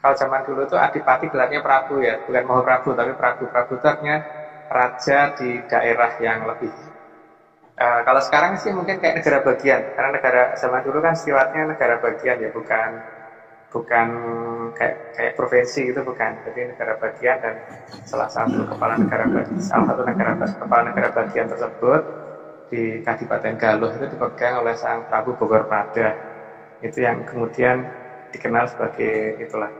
kalau zaman dulu tuh Adipati gelarnya Prabu ya, bukan Prabu tapi Prabu. Prabu itu raja di daerah yang lebih. Uh, kalau sekarang sih mungkin kayak negara bagian, karena negara zaman dulu kan sifatnya negara bagian ya, bukan bukan kayak kayak provinsi gitu bukan. Jadi negara bagian dan salah satu kepala negara bagian, salah satu negara kepala negara bagian tersebut di Kadipaten Galuh itu dipegang oleh sang Prabu Bogor Pada. Itu yang kemudian dikenal sebagai itulah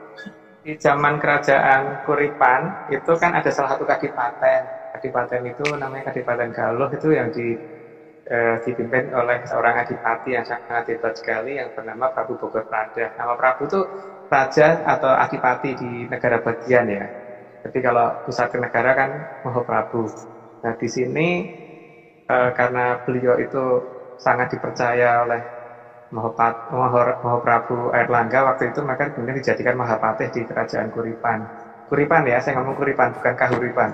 di zaman kerajaan Kuripan itu kan ada salah satu kadipaten. Kadipaten itu namanya Kadipaten Galuh itu yang di, eh, dipimpin oleh seorang adipati yang sangat hebat sekali yang bernama Prabu Bogor Prada. Nama Prabu itu raja atau adipati di negara bagian ya. Jadi kalau pusat negara kan Moho Prabu. Nah di sini eh, karena beliau itu sangat dipercaya oleh Mahapat, Maha Prabu Airlangga waktu itu maka kemudian dijadikan Mahapatih di kerajaan Kuripan. Kuripan ya, saya ngomong Kuripan, bukan Kahuripan.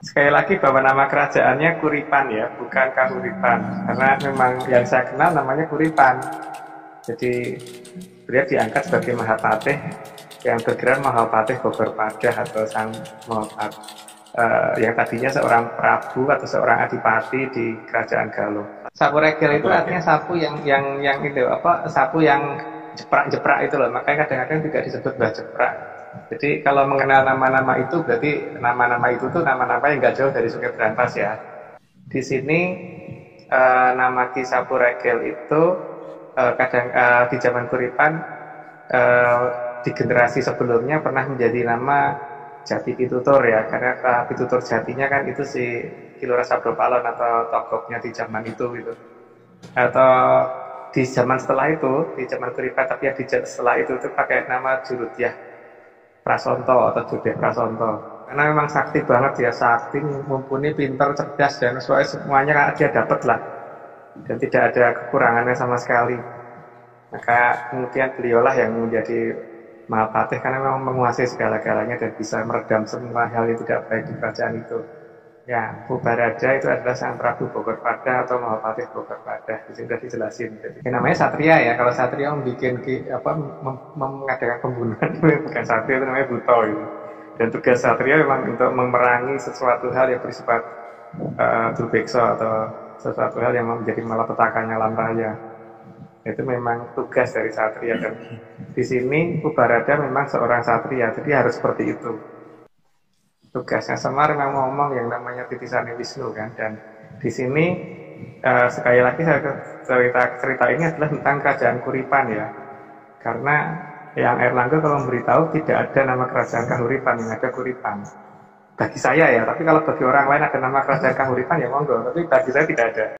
Sekali lagi bahwa nama kerajaannya Kuripan ya, bukan Kahuripan. Karena memang yang saya kenal namanya Kuripan. Jadi beliau diangkat sebagai Mahapatih yang bergerak Mahapatih Bogor Padah atau Sang Mahapatih uh, yang tadinya seorang prabu atau seorang adipati di kerajaan Galuh. Sapu regel itu artinya sapu yang yang yang itu apa sapu yang jeprak-jeprak itu loh. Makanya kadang-kadang juga disebut bah jeprak. Jadi kalau mengenal nama-nama itu berarti nama-nama itu tuh nama-nama yang nggak jauh dari Sungai Berantas ya. Di sini uh, nama Ki Sapu Regel itu uh, kadang uh, di zaman Kuripan uh, di generasi sebelumnya pernah menjadi nama Jati Pitutur ya karena uh, Pitutur Jatinya kan itu si Kilora Sabdopalon atau tokohnya di zaman itu gitu. Atau di zaman setelah itu di zaman Kuripa tapi yang di setelah itu itu pakai nama Jurudyah Prasonto atau Judeh Prasonto. Karena memang sakti banget ya sakti mumpuni pinter cerdas dan semuanya dia dapat lah. Dan tidak ada kekurangannya sama sekali. Maka kemudian beliaulah yang menjadi Mahapatih karena memang menguasai segala-galanya dan bisa meredam semua hal yang tidak baik di kerajaan itu. Ya, Bubarada itu adalah sang Prabu Bogor Pada atau Mahapatih Bogor Pada. Di sini sudah dijelasin. Jadi, ini namanya Satria ya. Kalau Satria membuat apa mem mengadakan pembunuhan bukan Satria itu namanya Buto gitu. Dan tugas Satria memang untuk memerangi sesuatu hal yang bersifat uh, atau sesuatu hal yang menjadi malapetakannya raya itu memang tugas dari satria. Dan di sini Ubarada memang seorang satria. Jadi harus seperti itu. Tugasnya Semar memang ngomong yang namanya titisan Wisnu kan? Dan di sini uh, sekali lagi saya cerita cerita ini adalah tentang kerajaan Kuripan ya. Karena yang Erlangga kalau memberitahu tidak ada nama kerajaan Kahuripan yang ada Kuripan. Bagi saya ya. Tapi kalau bagi orang lain ada nama kerajaan Kahuripan ya monggo. Tapi bagi saya tidak ada